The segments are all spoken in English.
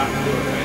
have to do it.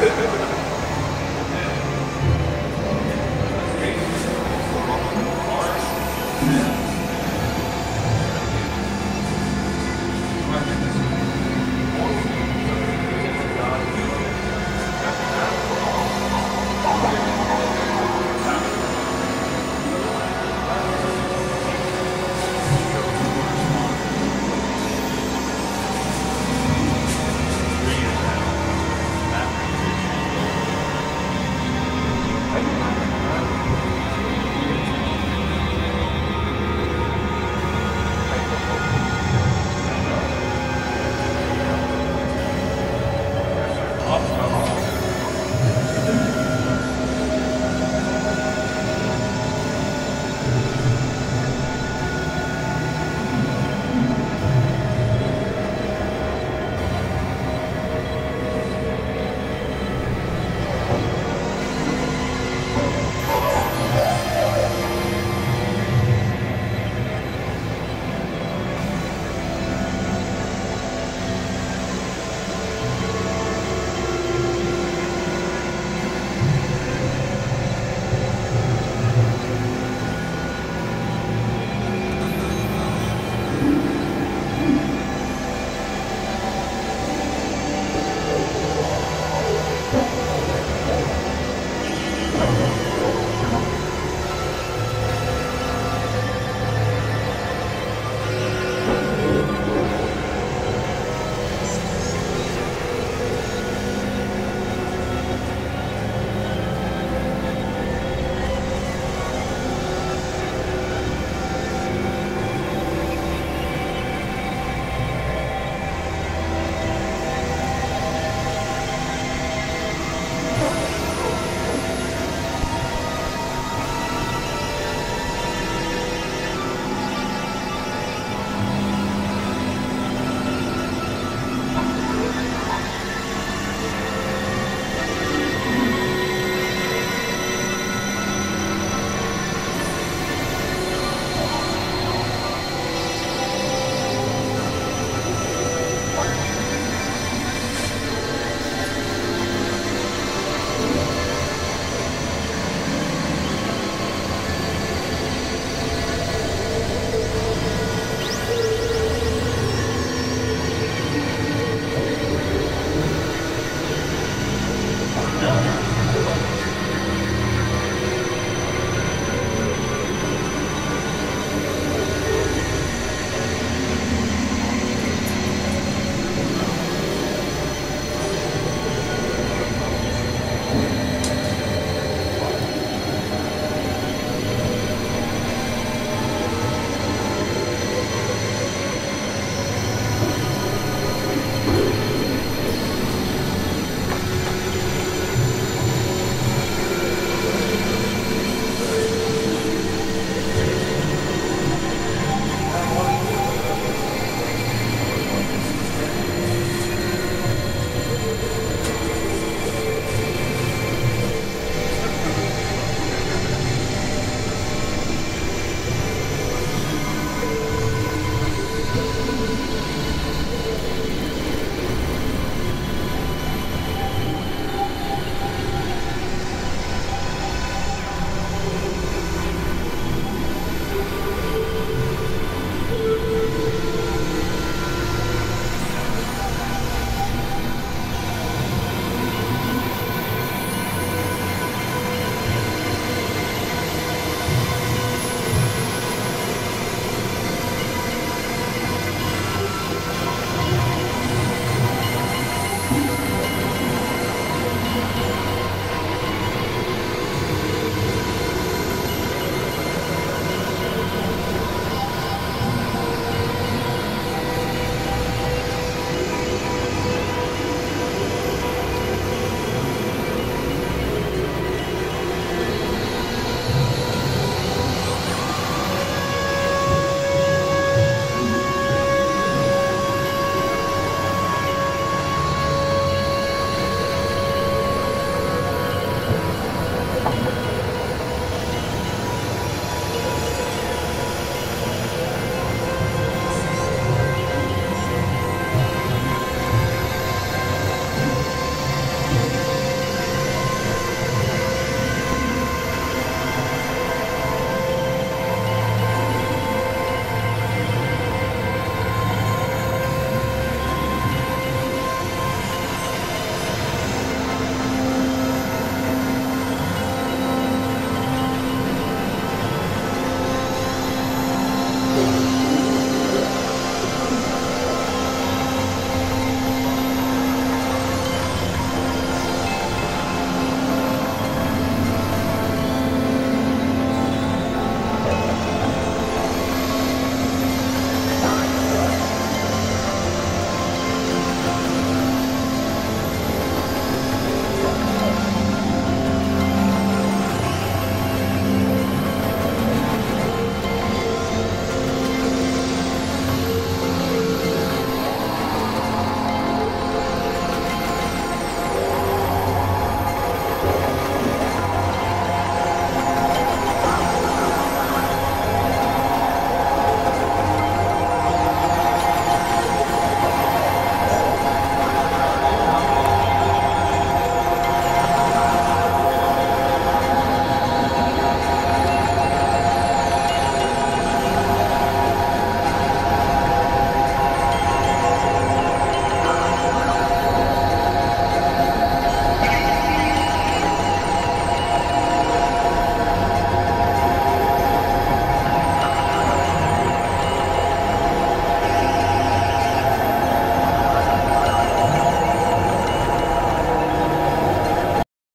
Ha ha ha.